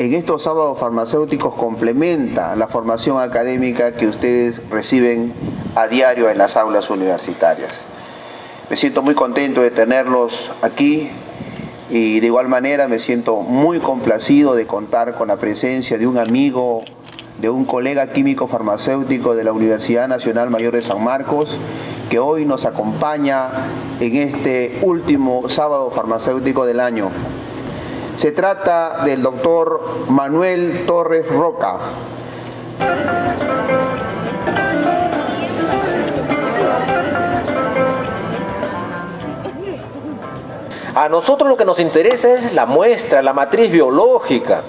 en estos sábados farmacéuticos complementa la formación académica que ustedes reciben a diario en las aulas universitarias. Me siento muy contento de tenerlos aquí y de igual manera me siento muy complacido de contar con la presencia de un amigo, de un colega químico farmacéutico de la Universidad Nacional Mayor de San Marcos, que hoy nos acompaña en este último sábado farmacéutico del año. Se trata del doctor Manuel Torres Roca. A nosotros lo que nos interesa es la muestra, la matriz biológica,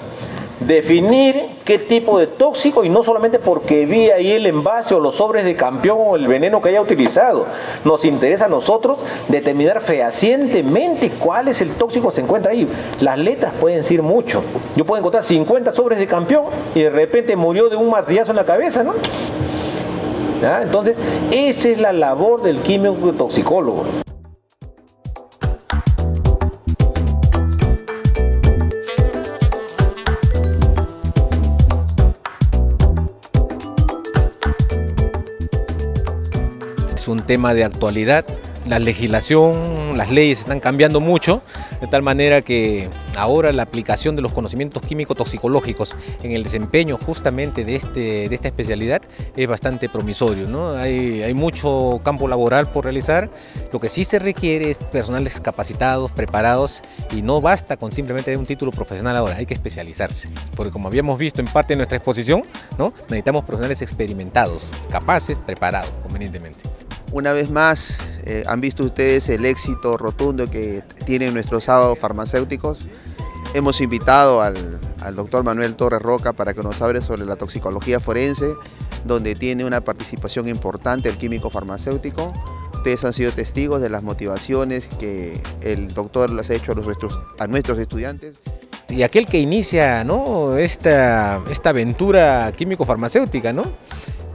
definir qué tipo de tóxico y no solamente porque vi ahí el envase o los sobres de campeón o el veneno que haya utilizado. Nos interesa a nosotros determinar fehacientemente cuál es el tóxico que se encuentra ahí. Las letras pueden decir mucho. Yo puedo encontrar 50 sobres de campeón y de repente murió de un martillazo en la cabeza, ¿no? Entonces, esa es la labor del químico toxicólogo. Un tema de actualidad. La legislación, las leyes están cambiando mucho, de tal manera que ahora la aplicación de los conocimientos químico-toxicológicos en el desempeño justamente de, este, de esta especialidad es bastante promisorio. ¿no? Hay, hay mucho campo laboral por realizar, lo que sí se requiere es personales capacitados, preparados y no basta con simplemente un título profesional ahora, hay que especializarse. Porque como habíamos visto en parte de nuestra exposición, ¿no? necesitamos profesionales experimentados, capaces, preparados convenientemente. Una vez más, eh, han visto ustedes el éxito rotundo que tienen nuestros sábados farmacéuticos. Hemos invitado al, al doctor Manuel Torres Roca para que nos hable sobre la toxicología forense, donde tiene una participación importante el químico farmacéutico. Ustedes han sido testigos de las motivaciones que el doctor les ha hecho a, nuestros, estudiantes. Y aquel que inicia esta aventura químico-farmacéutica, ¿no?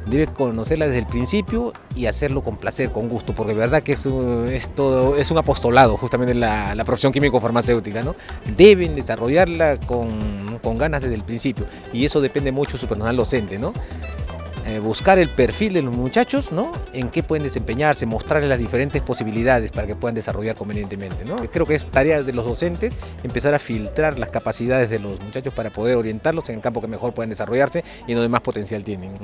Debe conocerla desde el principio y hacerlo con placer, con gusto, porque de verdad que es un, es un apostolado justamente la, la profesión químico-farmacéutica, ¿no? Deben desarrollarla con, ganas desde el principio y eso depende mucho de su personal docente, ¿no? Eh, buscar el perfil de los muchachos, ¿no? En qué pueden desempeñarse, mostrarles las diferentes posibilidades para que puedan desarrollar convenientemente, ¿no? Creo que es tarea de los docentes empezar a filtrar las capacidades de los muchachos para poder orientarlos en el campo que mejor pueden desarrollarse y donde más potencial tienen.